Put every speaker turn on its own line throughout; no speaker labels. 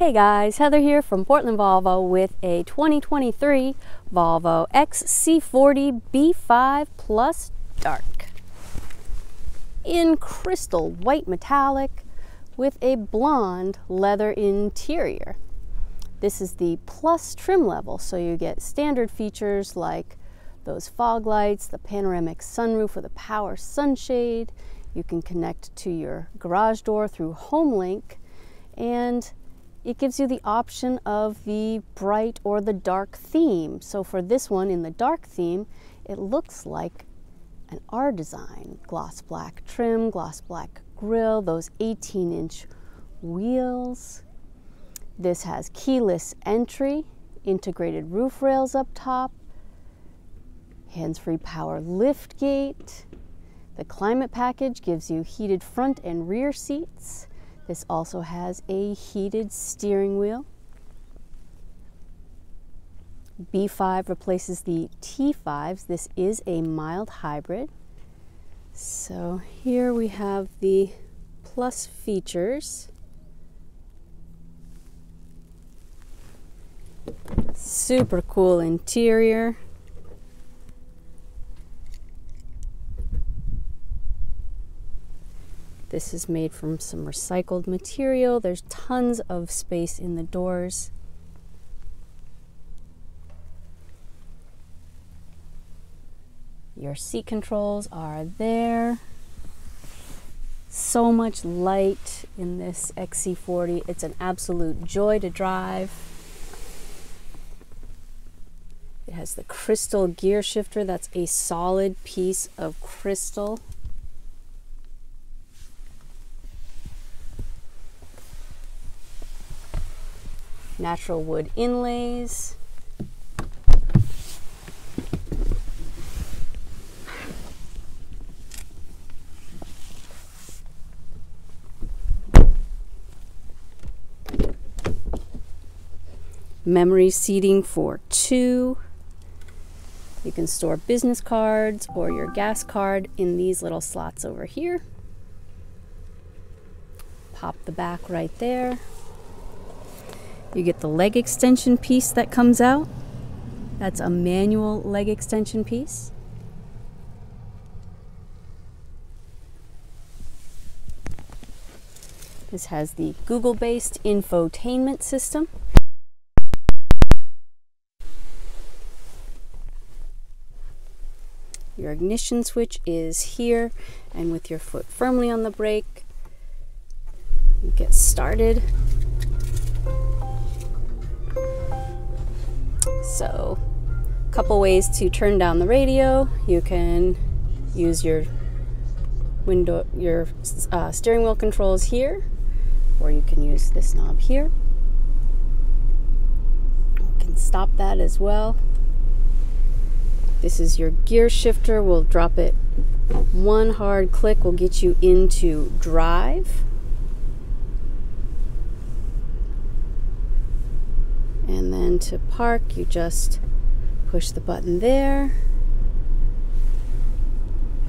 Hey guys, Heather here from Portland Volvo with a 2023 Volvo XC40 B5 Plus Dark in crystal white metallic with a blonde leather interior. This is the plus trim level, so you get standard features like those fog lights, the panoramic sunroof with a power sunshade. You can connect to your garage door through HomeLink and it gives you the option of the bright or the dark theme. So for this one in the dark theme, it looks like an R design. Gloss black trim, gloss black grille, those 18 inch wheels. This has keyless entry, integrated roof rails up top, hands-free power lift gate. The climate package gives you heated front and rear seats this also has a heated steering wheel. B5 replaces the T5s. This is a mild hybrid. So here we have the plus features. Super cool interior. This is made from some recycled material. There's tons of space in the doors. Your seat controls are there. So much light in this XC40. It's an absolute joy to drive. It has the crystal gear shifter. That's a solid piece of crystal. Natural wood inlays. Memory seating for two. You can store business cards or your gas card in these little slots over here. Pop the back right there. You get the leg extension piece that comes out. That's a manual leg extension piece. This has the Google-based infotainment system. Your ignition switch is here, and with your foot firmly on the brake, you get started. So, a couple ways to turn down the radio. You can use your window, your uh, steering wheel controls here, or you can use this knob here. You can stop that as well. This is your gear shifter. We'll drop it. One hard click will get you into drive. And then to park, you just push the button there.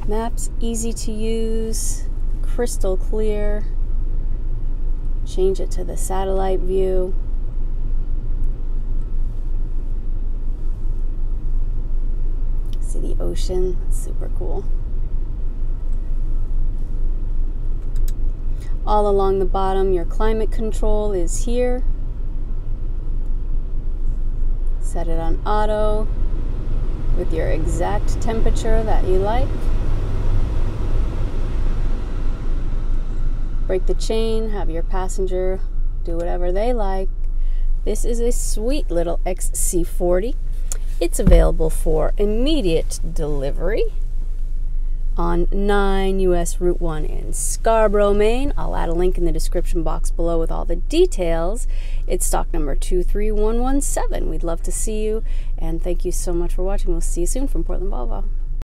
Maps easy to use, crystal clear. Change it to the satellite view. See the ocean, super cool. All along the bottom, your climate control is here set it on auto with your exact temperature that you like. Break the chain, have your passenger do whatever they like. This is a sweet little XC40. It's available for immediate delivery on 9 US Route 1 in Scarborough, Maine. I'll add a link in the description box below with all the details. It's stock number 23117. We'd love to see you, and thank you so much for watching. We'll see you soon from Portland Volvo.